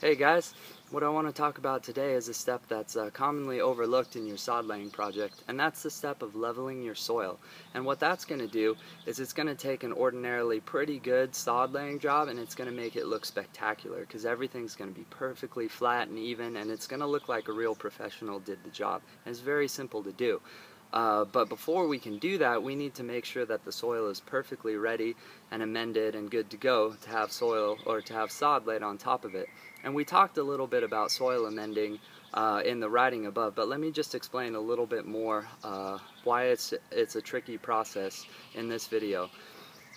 Hey guys, what I want to talk about today is a step that's uh, commonly overlooked in your sod laying project, and that's the step of leveling your soil. And what that's going to do is it's going to take an ordinarily pretty good sod laying job and it's going to make it look spectacular because everything's going to be perfectly flat and even and it's going to look like a real professional did the job. And it's very simple to do. Uh, but before we can do that, we need to make sure that the soil is perfectly ready and amended and good to go to have soil or to have sod laid on top of it. And we talked a little bit about soil amending uh, in the writing above, but let me just explain a little bit more uh, why it's, it's a tricky process in this video.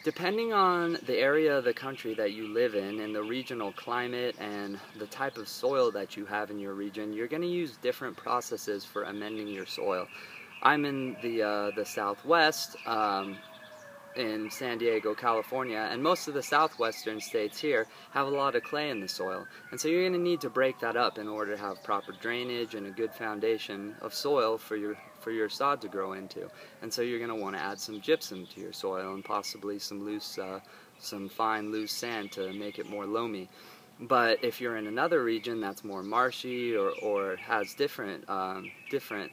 Depending on the area of the country that you live in and the regional climate and the type of soil that you have in your region, you're going to use different processes for amending your soil. I'm in the uh, the Southwest um, in San Diego, California, and most of the southwestern states here have a lot of clay in the soil. And so you're going to need to break that up in order to have proper drainage and a good foundation of soil for your for your sod to grow into. And so you're going to want to add some gypsum to your soil and possibly some loose uh, some fine loose sand to make it more loamy. But if you're in another region that's more marshy or, or has different um, different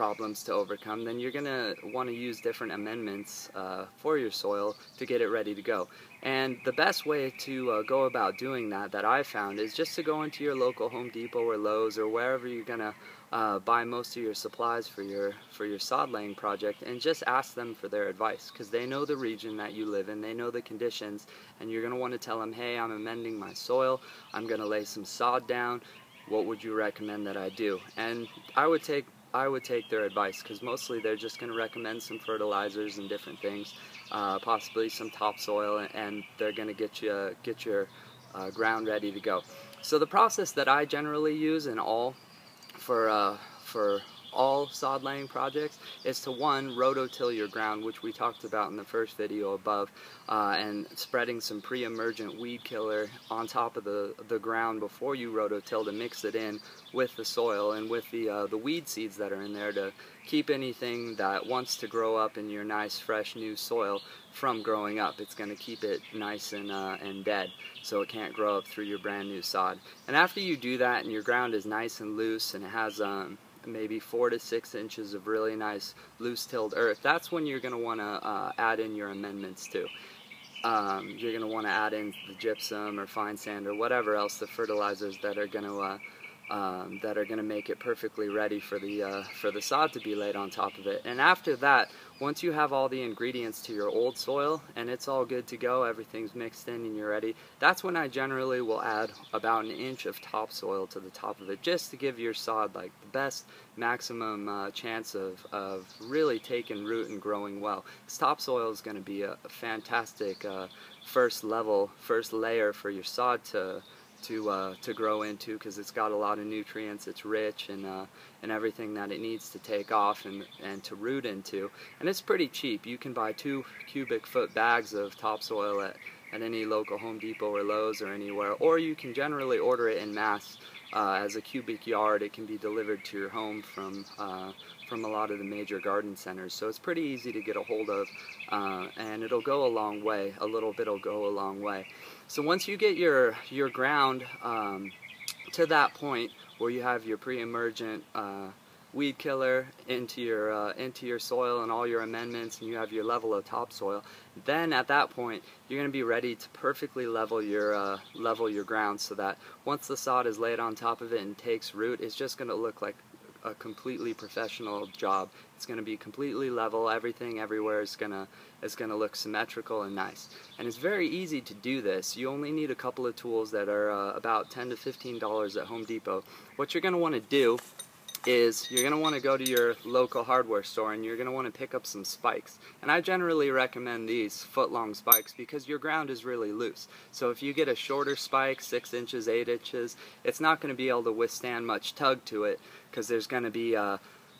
problems to overcome, then you're going to want to use different amendments uh, for your soil to get it ready to go. And the best way to uh, go about doing that, that I've found, is just to go into your local Home Depot or Lowe's or wherever you're going to uh, buy most of your supplies for your for your sod laying project and just ask them for their advice because they know the region that you live in they know the conditions and you're going to want to tell them hey I'm amending my soil I'm going to lay some sod down what would you recommend that I do and I would take I would take their advice because mostly they're just going to recommend some fertilizers and different things, uh, possibly some topsoil, and they're going to get you get your uh, ground ready to go. So the process that I generally use in all for uh, for all sod laying projects is to one rototill your ground which we talked about in the first video above uh, and spreading some pre-emergent weed killer on top of the the ground before you rototill to mix it in with the soil and with the uh, the weed seeds that are in there to keep anything that wants to grow up in your nice fresh new soil from growing up. It's going to keep it nice and, uh, and dead so it can't grow up through your brand new sod. And after you do that and your ground is nice and loose and it has um, maybe four to six inches of really nice loose tilled earth, that's when you're going to want to uh, add in your amendments too. Um, you're going to want to add in the gypsum or fine sand or whatever else the fertilizers that are going to uh, um, that are going to make it perfectly ready for the uh, for the sod to be laid on top of it. And after that, once you have all the ingredients to your old soil and it's all good to go, everything's mixed in and you're ready, that's when I generally will add about an inch of topsoil to the top of it just to give your sod like the best maximum uh, chance of, of really taking root and growing well. This topsoil is going to be a, a fantastic uh, first level, first layer for your sod to to uh, to grow into because it's got a lot of nutrients. It's rich and uh, and everything that it needs to take off and and to root into. And it's pretty cheap. You can buy two cubic foot bags of topsoil at at any local Home Depot or Lowe's or anywhere, or you can generally order it in mass uh, as a cubic yard. It can be delivered to your home from uh, from a lot of the major garden centers. So it's pretty easy to get a hold of uh, and it'll go a long way. A little bit will go a long way. So once you get your, your ground um, to that point where you have your pre-emergent uh, weed killer into your uh, into your soil and all your amendments and you have your level of topsoil then at that point you're going to be ready to perfectly level your uh, level your ground so that once the sod is laid on top of it and takes root it's just going to look like a completely professional job. It's going to be completely level. Everything everywhere is going to is going to look symmetrical and nice. And it's very easy to do this. You only need a couple of tools that are uh, about 10 to 15 dollars at Home Depot. What you're going to want to do is you're going to want to go to your local hardware store and you're going to want to pick up some spikes. And I generally recommend these foot-long spikes because your ground is really loose. So if you get a shorter spike, 6 inches, 8 inches, it's not going to be able to withstand much tug to it because there's going to be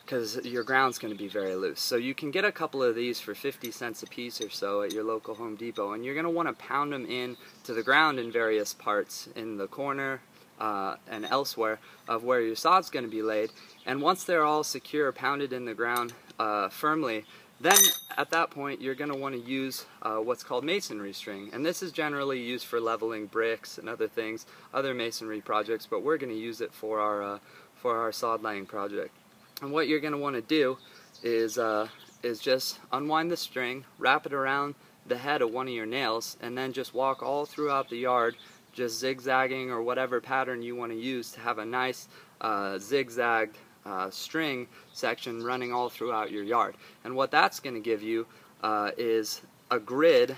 because uh, your ground's going to be very loose. So you can get a couple of these for 50 cents a piece or so at your local Home Depot and you're going to want to pound them in to the ground in various parts in the corner, uh, and elsewhere of where your sod's going to be laid. And once they're all secure, pounded in the ground uh, firmly, Then at that point you're going to want to use uh, what's called masonry string and this is generally used for leveling bricks and other things, other masonry projects, but we're going to use it for our, uh, for our sod laying project. And what you're going to want to do is, uh, is just unwind the string, wrap it around the head of one of your nails, and then just walk all throughout the yard just zigzagging or whatever pattern you want to use to have a nice uh, zigzagged uh, string section running all throughout your yard. And what that's going to give you uh, is a grid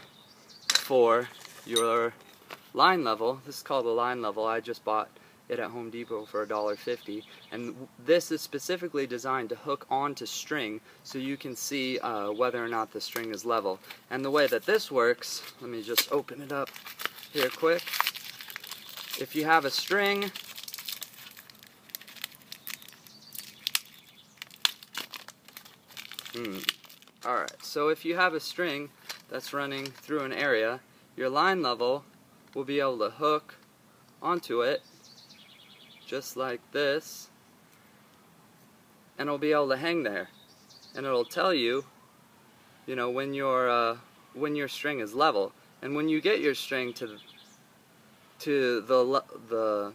for your line level. This is called a line level. I just bought it at Home Depot for $1.50 and this is specifically designed to hook onto string so you can see uh, whether or not the string is level. And the way that this works, let me just open it up here quick if you have a string hmm alright so if you have a string that's running through an area your line level will be able to hook onto it just like this and it'll be able to hang there. And it'll tell you you know when your uh, when your string is level. And when you get your string to to the the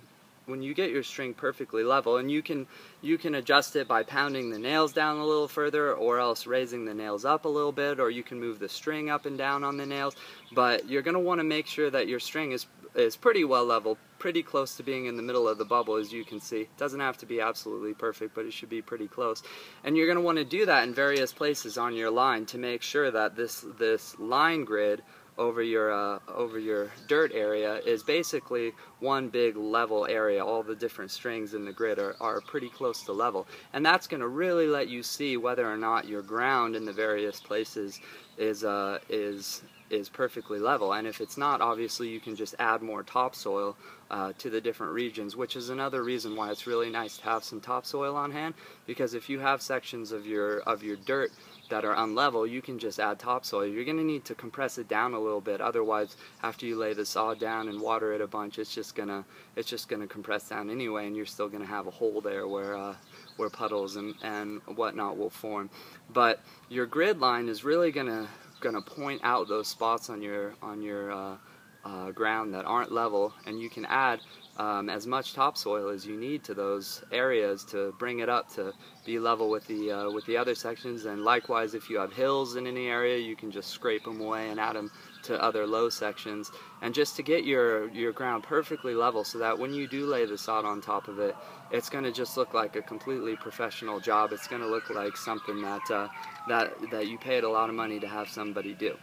when you get your string perfectly level and you can you can adjust it by pounding the nails down a little further or else raising the nails up a little bit or you can move the string up and down on the nails. But you're going to want to make sure that your string is is pretty well level pretty close to being in the middle of the bubble as you can see. It doesn't have to be absolutely perfect but it should be pretty close. And you're going to want to do that in various places on your line to make sure that this this line grid over your uh, over your dirt area is basically one big level area. All the different strings in the grid are, are pretty close to level. And that's going to really let you see whether or not your ground in the various places is, uh, is, is perfectly level. And if it's not, obviously you can just add more topsoil uh, to the different regions, which is another reason why it's really nice to have some topsoil on hand. Because if you have sections of your, of your dirt that are unlevel, you can just add topsoil. You're going to need to compress it down a little bit. Otherwise, after you lay the sod down and water it a bunch, it's just gonna it's just gonna compress down anyway, and you're still going to have a hole there where uh, where puddles and and whatnot will form. But your grid line is really going to going to point out those spots on your on your uh, uh, ground that aren't level, and you can add um, as much topsoil as you need to those areas to bring it up to be level with the uh, with the other sections. And likewise, if you have hills in any area, you can just scrape them away and add them to other low sections. And just to get your your ground perfectly level, so that when you do lay the sod on top of it, it's going to just look like a completely professional job. It's going to look like something that uh, that that you paid a lot of money to have somebody do.